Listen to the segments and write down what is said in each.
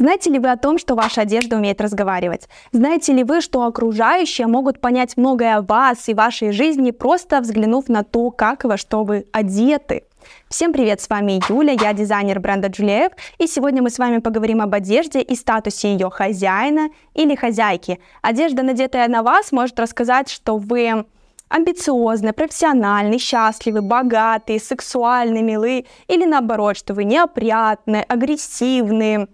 Знаете ли вы о том, что ваша одежда умеет разговаривать? Знаете ли вы, что окружающие могут понять многое о вас и вашей жизни, просто взглянув на то, как и во что вы одеты? Всем привет, с вами Юля, я дизайнер бренда Джулиев, и сегодня мы с вами поговорим об одежде и статусе ее хозяина или хозяйки. Одежда, надетая на вас, может рассказать, что вы амбициозны, профессиональны, счастливы, богатые, сексуальны, милы, или наоборот, что вы неопрятны, агрессивны,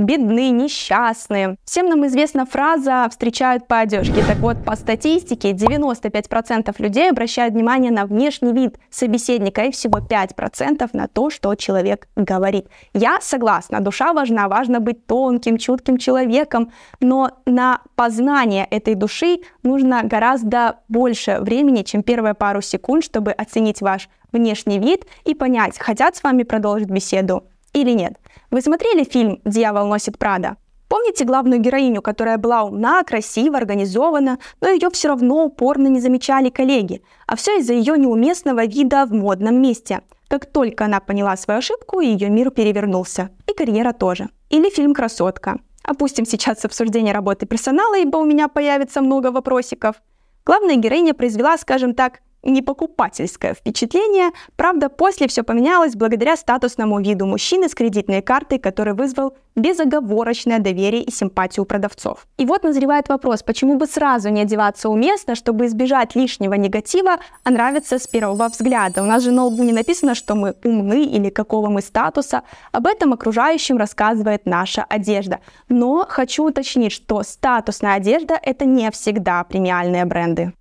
бедны, несчастные. Всем нам известна фраза «встречают по одежке». Так вот, по статистике, 95% людей обращают внимание на внешний вид собеседника и всего 5% на то, что человек говорит. Я согласна, душа важна, важно быть тонким, чутким человеком, но на познание этой души нужно гораздо больше времени, чем первые пару секунд, чтобы оценить ваш внешний вид и понять, хотят с вами продолжить беседу или нет. Вы смотрели фильм «Дьявол носит Прада»? Помните главную героиню, которая была умна, красива, организована, но ее все равно упорно не замечали коллеги, а все из-за ее неуместного вида в модном месте. Как только она поняла свою ошибку, ее мир перевернулся. И карьера тоже. Или фильм «Красотка». Опустим сейчас обсуждение работы персонала, ибо у меня появится много вопросиков. Главная героиня произвела, скажем так, непокупательское впечатление, правда, после все поменялось благодаря статусному виду мужчины с кредитной картой, который вызвал безоговорочное доверие и симпатию продавцов. И вот назревает вопрос, почему бы сразу не одеваться уместно, чтобы избежать лишнего негатива, а нравится с первого взгляда. У нас же на лбу не написано, что мы умны или какого мы статуса. Об этом окружающим рассказывает наша одежда. Но хочу уточнить, что статусная одежда – это не всегда премиальные бренды.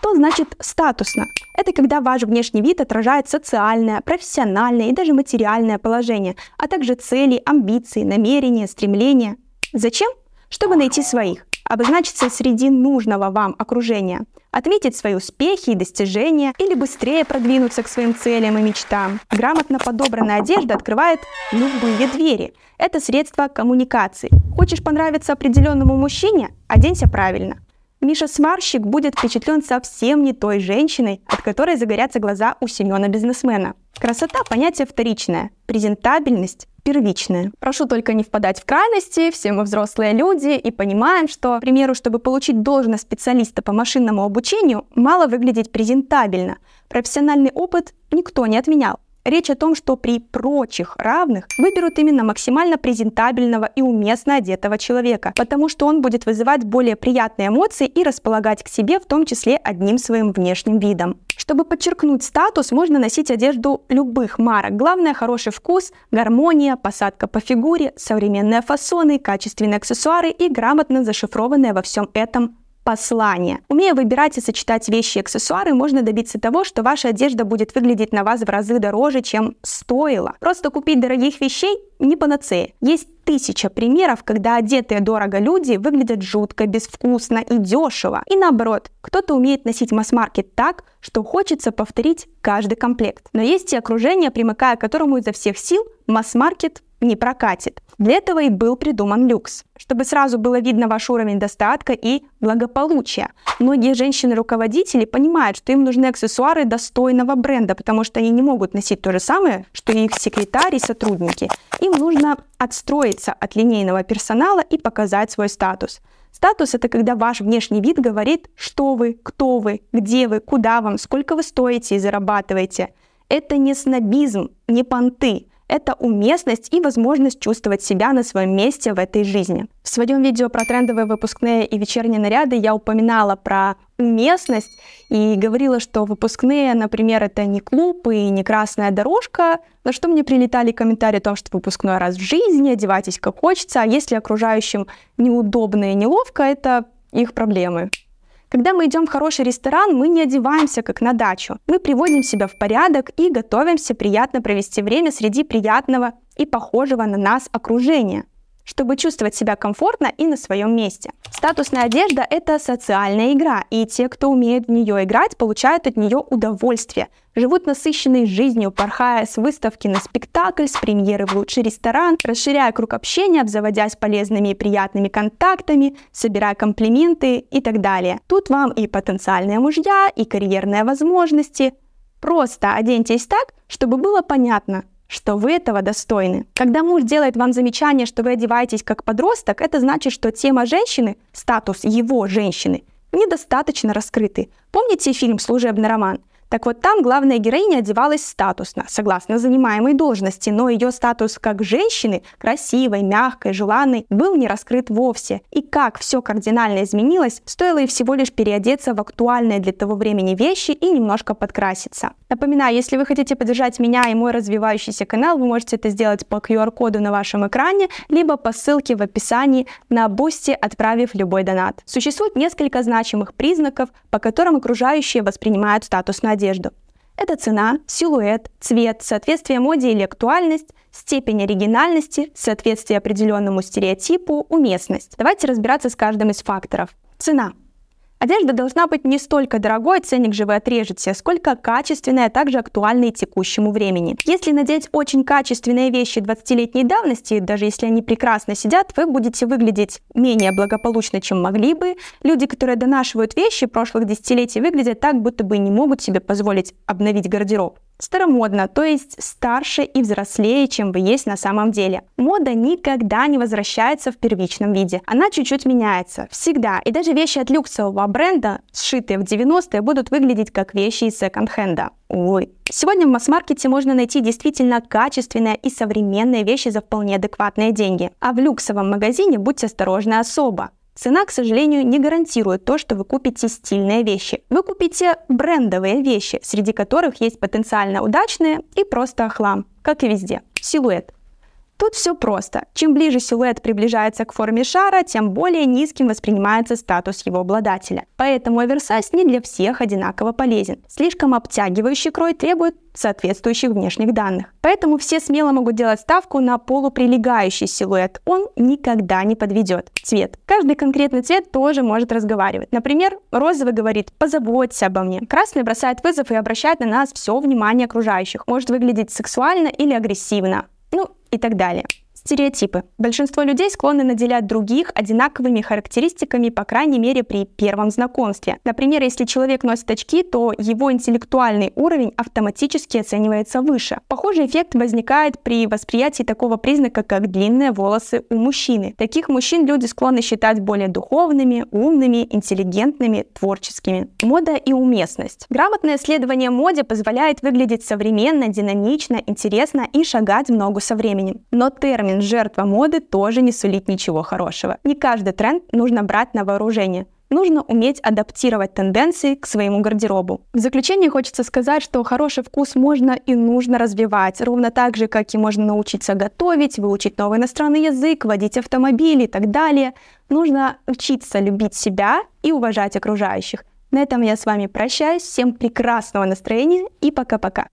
Что значит статусно? Это когда ваш внешний вид отражает социальное, профессиональное и даже материальное положение, а также цели, амбиции, намерения, стремления. Зачем? Чтобы найти своих, обозначиться среди нужного вам окружения, отметить свои успехи и достижения или быстрее продвинуться к своим целям и мечтам. Грамотно подобранная одежда открывает любые двери. Это средство коммуникации. Хочешь понравиться определенному мужчине? Оденься правильно. Миша Сварщик будет впечатлен совсем не той женщиной, от которой загорятся глаза у Семена бизнесмена. Красота – понятие вторичное, презентабельность первичная. Прошу только не впадать в крайности, все мы взрослые люди и понимаем, что, к примеру, чтобы получить должность специалиста по машинному обучению, мало выглядеть презентабельно. Профессиональный опыт никто не отменял. Речь о том, что при прочих равных выберут именно максимально презентабельного и уместно одетого человека, потому что он будет вызывать более приятные эмоции и располагать к себе в том числе одним своим внешним видом. Чтобы подчеркнуть статус, можно носить одежду любых марок. Главное – хороший вкус, гармония, посадка по фигуре, современные фасоны, качественные аксессуары и грамотно зашифрованные во всем этом послание. Умея выбирать и сочетать вещи и аксессуары, можно добиться того, что ваша одежда будет выглядеть на вас в разы дороже, чем стоило. Просто купить дорогих вещей не панацея. Есть тысяча примеров, когда одетые дорого люди выглядят жутко, безвкусно и дешево. И наоборот, кто-то умеет носить масс-маркет так, что хочется повторить каждый комплект. Но есть и окружение, примыкая к которому изо всех сил масс-маркет не прокатит. Для этого и был придуман люкс, чтобы сразу было видно ваш уровень достатка и благополучия. Многие женщины-руководители понимают, что им нужны аксессуары достойного бренда, потому что они не могут носить то же самое, что и их секретари и сотрудники. Им нужно отстроиться от линейного персонала и показать свой статус. Статус – это когда ваш внешний вид говорит, что вы, кто вы, где вы, куда вам, сколько вы стоите и зарабатываете. Это не снобизм, не понты это уместность и возможность чувствовать себя на своем месте в этой жизни. В своем видео про трендовые выпускные и вечерние наряды я упоминала про уместность и говорила, что выпускные, например, это не клуб и не красная дорожка, на что мне прилетали комментарии о том, что выпускной раз в жизни, одевайтесь как хочется, а если окружающим неудобно и неловко, это их проблемы. Когда мы идем в хороший ресторан, мы не одеваемся как на дачу. Мы приводим себя в порядок и готовимся приятно провести время среди приятного и похожего на нас окружения чтобы чувствовать себя комфортно и на своем месте. Статусная одежда – это социальная игра, и те, кто умеет в нее играть, получают от нее удовольствие, живут насыщенной жизнью, порхая с выставки на спектакль, с премьеры в лучший ресторан, расширяя круг общения, обзаводясь полезными и приятными контактами, собирая комплименты и так далее. Тут вам и потенциальные мужья, и карьерные возможности. Просто оденьтесь так, чтобы было понятно, что вы этого достойны. Когда муж делает вам замечание, что вы одеваетесь как подросток, это значит, что тема женщины, статус его женщины, недостаточно раскрыты. Помните фильм «Служебный роман»? Так вот, там главная героиня одевалась статусно, согласно занимаемой должности, но ее статус как женщины, красивой, мягкой, желанной, был не раскрыт вовсе. И как все кардинально изменилось, стоило ей всего лишь переодеться в актуальные для того времени вещи и немножко подкраситься. Напоминаю, если вы хотите поддержать меня и мой развивающийся канал, вы можете это сделать по QR-коду на вашем экране, либо по ссылке в описании на Бусти, отправив любой донат. Существует несколько значимых признаков, по которым окружающие воспринимают статус на одежду. Это цена, силуэт, цвет, соответствие моде или актуальность, степень оригинальности, соответствие определенному стереотипу, уместность. Давайте разбираться с каждым из факторов. Цена. Одежда должна быть не столько дорогой, ценник же вы отрежете, сколько качественной, а также актуальной текущему времени. Если надеть очень качественные вещи 20-летней давности, даже если они прекрасно сидят, вы будете выглядеть менее благополучно, чем могли бы. Люди, которые донашивают вещи прошлых десятилетий, выглядят так, будто бы не могут себе позволить обновить гардероб старомодно, то есть старше и взрослее, чем вы есть на самом деле. Мода никогда не возвращается в первичном виде. Она чуть-чуть меняется. Всегда. И даже вещи от люксового бренда, сшитые в 90-е, будут выглядеть как вещи из секонд-хенда. Увы. Сегодня в масс-маркете можно найти действительно качественные и современные вещи за вполне адекватные деньги. А в люксовом магазине будьте осторожны особо. Цена, к сожалению, не гарантирует то, что вы купите стильные вещи. Вы купите брендовые вещи, среди которых есть потенциально удачные и просто хлам, как и везде. Силуэт. Тут все просто. Чем ближе силуэт приближается к форме шара, тем более низким воспринимается статус его обладателя. Поэтому оверсайз не для всех одинаково полезен. Слишком обтягивающий крой требует соответствующих внешних данных. Поэтому все смело могут делать ставку на полуприлегающий силуэт. Он никогда не подведет. Цвет. Каждый конкретный цвет тоже может разговаривать. Например, розовый говорит «позаботься обо мне». Красный бросает вызов и обращает на нас все внимание окружающих. Может выглядеть сексуально или агрессивно. И так далее. Стереотипы. Большинство людей склонны наделять других одинаковыми характеристиками, по крайней мере, при первом знакомстве. Например, если человек носит очки, то его интеллектуальный уровень автоматически оценивается выше. Похожий эффект возникает при восприятии такого признака, как длинные волосы у мужчины. Таких мужчин люди склонны считать более духовными, умными, интеллигентными, творческими. Мода и уместность. Грамотное следование моде позволяет выглядеть современно, динамично, интересно и шагать в ногу со временем. Но термин термин «жертва моды» тоже не сулит ничего хорошего. Не каждый тренд нужно брать на вооружение. Нужно уметь адаптировать тенденции к своему гардеробу. В заключение хочется сказать, что хороший вкус можно и нужно развивать, ровно так же, как и можно научиться готовить, выучить новый иностранный язык, водить автомобиль и так далее. Нужно учиться любить себя и уважать окружающих. На этом я с вами прощаюсь. Всем прекрасного настроения и пока-пока.